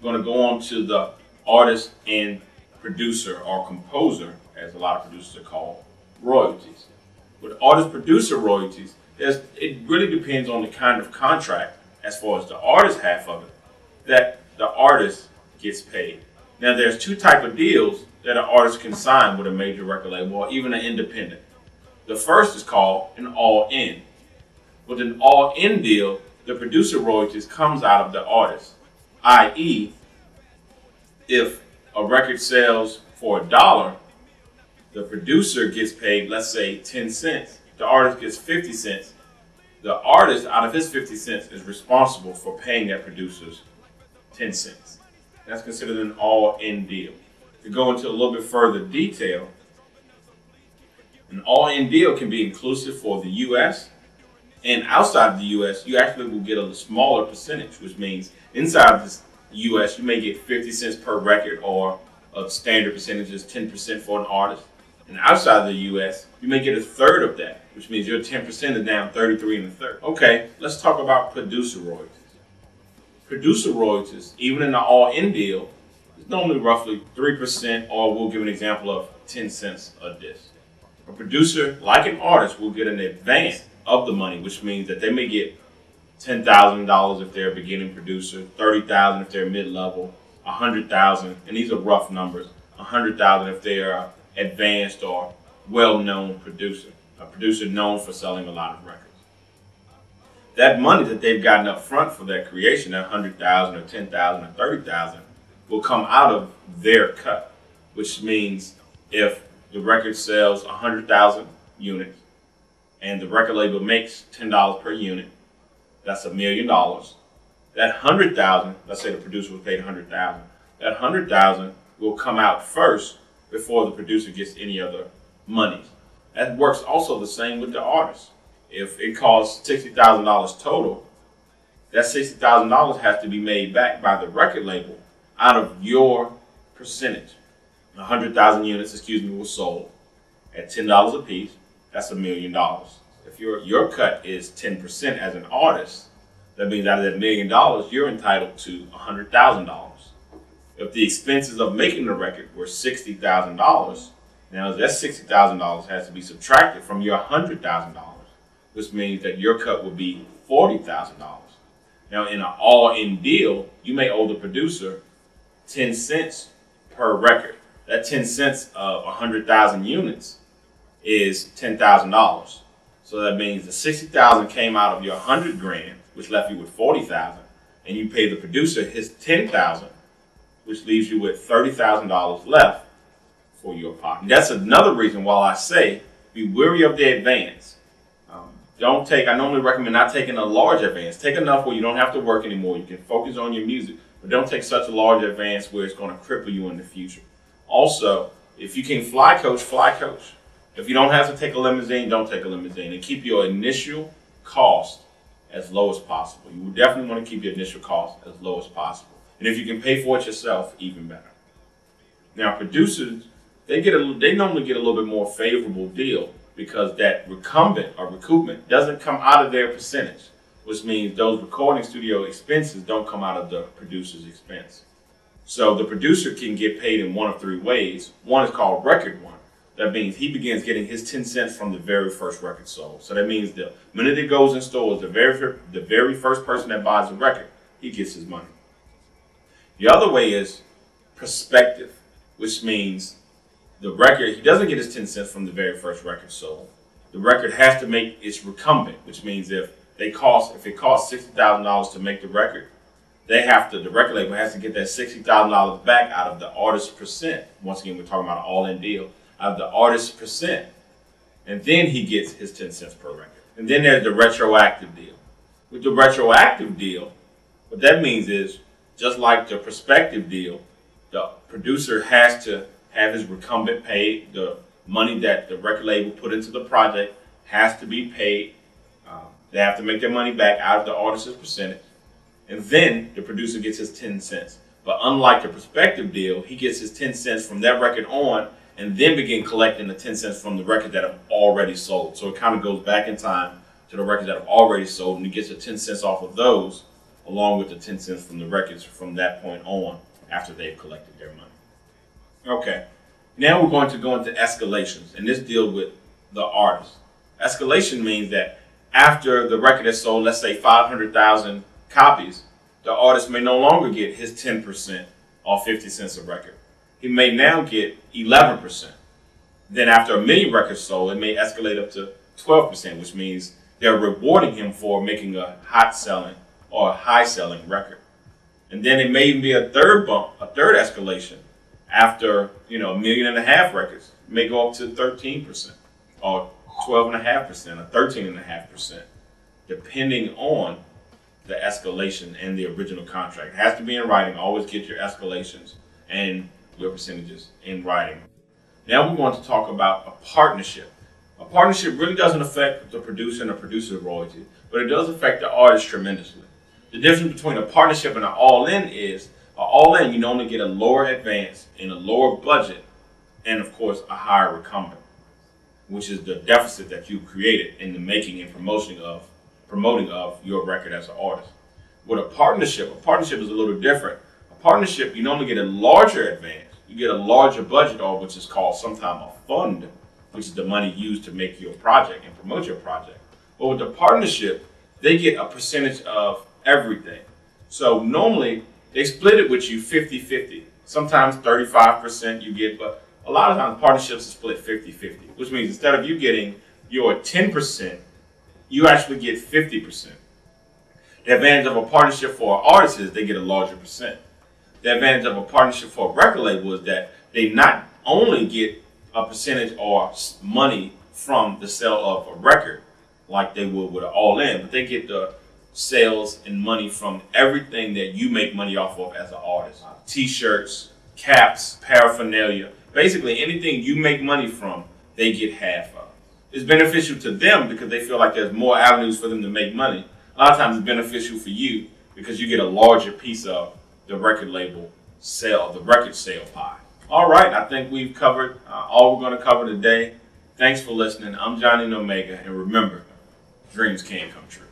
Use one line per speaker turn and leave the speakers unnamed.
We're going to go on to the artist and producer or composer, as a lot of producers are called, royalties. With artist producer royalties, it really depends on the kind of contract, as far as the artist half of it, that the artist gets paid. Now, there's two type of deals that an artist can sign with a major record label or even an independent. The first is called an all-in. With an all-in deal, the producer royalties comes out of the artist, i.e., if a record sells for a dollar, the producer gets paid, let's say, 10 cents. The artist gets 50 cents. The artist, out of his 50 cents, is responsible for paying that producer's 10 cents. That's considered an all-in deal. To go into a little bit further detail, an all-in deal can be inclusive for the U.S. and outside of the U.S. You actually will get a smaller percentage, which means inside the U.S. you may get 50 cents per record, or a standard percentage is 10% for an artist. And outside of the U.S., you may get a third of that, which means your 10% is down 33 and a third. Okay, let's talk about producer royalties. Producer royalties, even in the all-in deal, is normally roughly 3%, or we'll give an example of 10 cents a disc. A producer, like an artist, will get an advance of the money, which means that they may get $10,000 if they're a beginning producer, 30000 if they're mid-level, a 100000 and these are rough numbers, a 100000 if they're advanced or well-known producer, a producer known for selling a lot of records. That money that they've gotten up front for their creation, that 100000 or 10000 or 30000 will come out of their cut, which means if the record sells a 100,000 units and the record label makes $10 per unit, that's a million dollars. That 100,000, let's say the producer was paid 100,000, that 100,000 will come out first before the producer gets any other monies. That works also the same with the artist. If it costs $60,000 total, that $60,000 has to be made back by the record label out of your percentage. 100,000 units, excuse me, were sold at $10 a piece. That's a million dollars. If your, your cut is 10% as an artist, that means out of that million dollars, you're entitled to $100,000. If the expenses of making the record were $60,000, now that $60,000 has to be subtracted from your $100,000, which means that your cut would be $40,000. Now, in an all-in deal, you may owe the producer 10 cents per record. That 10 cents of 100,000 units is $10,000. So that means the 60,000 came out of your 100 grand, which left you with 40,000, and you pay the producer his 10,000, which leaves you with $30,000 left for your pocket. That's another reason why I say be wary of the advance. Um, don't take, I normally recommend not taking a large advance. Take enough where you don't have to work anymore. You can focus on your music, but don't take such a large advance where it's going to cripple you in the future. Also, if you can fly coach, fly coach. If you don't have to take a limousine, don't take a limousine and keep your initial cost as low as possible. You definitely want to keep your initial cost as low as possible. And if you can pay for it yourself, even better. Now, producers, they get a, they normally get a little bit more favorable deal because that recumbent or recoupment doesn't come out of their percentage, which means those recording studio expenses don't come out of the producer's expense. So the producer can get paid in one of three ways. One is called record one. That means he begins getting his 10 cents from the very first record sold. So that means the minute it goes in stores, the very, the very first person that buys the record, he gets his money. The other way is perspective, which means the record, he doesn't get his 10 cents from the very first record sold. The record has to make its recumbent, which means if they cost, if it costs $60,000 to make the record, they have to, the record label has to get that $60,000 back out of the artist's percent. Once again, we're talking about an all-in deal, of the artist's percent. And then he gets his 10 cents per record. And then there's the retroactive deal. With the retroactive deal, what that means is, just like the prospective deal, the producer has to have his recumbent paid. The money that the record label put into the project has to be paid. Um, they have to make their money back out of the artist's percentage and then the producer gets his 10 cents. But unlike the prospective deal, he gets his 10 cents from that record on and then begin collecting the 10 cents from the record that have already sold. So it kind of goes back in time to the records that have already sold and he gets the 10 cents off of those along with the 10 cents from the records from that point on after they've collected their money. Okay, now we're going to go into escalations, and this deals with the artist. Escalation means that after the record has sold, let's say 500,000 copies, the artist may no longer get his 10% or 50 cents a record. He may now get 11%. Then after a million records sold, it may escalate up to 12%, which means they're rewarding him for making a hot selling or a high selling record. And then it may even be a third bump, a third escalation after, you know, a million and a half records. It may go up to 13% or 12.5% or 13.5%, depending on the escalation and the original contract. It has to be in writing. Always get your escalations and your percentages in writing. Now we're going to talk about a partnership. A partnership really doesn't affect the producer and the producer's royalty, but it does affect the artist tremendously. The difference between a partnership and an all-in is an all-in you normally get a lower advance and a lower budget, and of course a higher recumbent, which is the deficit that you created in the making and promoting of promoting of your record as an artist. With a partnership, a partnership is a little different. A partnership you normally get a larger advance, you get a larger budget, or which is called sometimes a fund, which is the money used to make your project and promote your project. But with the partnership, they get a percentage of everything. So normally they split it with you 50 50. Sometimes 35% you get, but a lot of times partnerships are split 50 50, which means instead of you getting your 10%, you actually get 50%. The advantage of a partnership for an artist is they get a larger percent. The advantage of a partnership for a record label is that they not only get a percentage or money from the sale of a record like they would with an all in, but they get the sales and money from everything that you make money off of as an artist. T-shirts, caps, paraphernalia, basically anything you make money from, they get half of. It's beneficial to them because they feel like there's more avenues for them to make money. A lot of times it's beneficial for you because you get a larger piece of the record label sale, the record sale pie. All right, I think we've covered uh, all we're going to cover today. Thanks for listening. I'm Johnny Nomega, and remember, dreams can come true.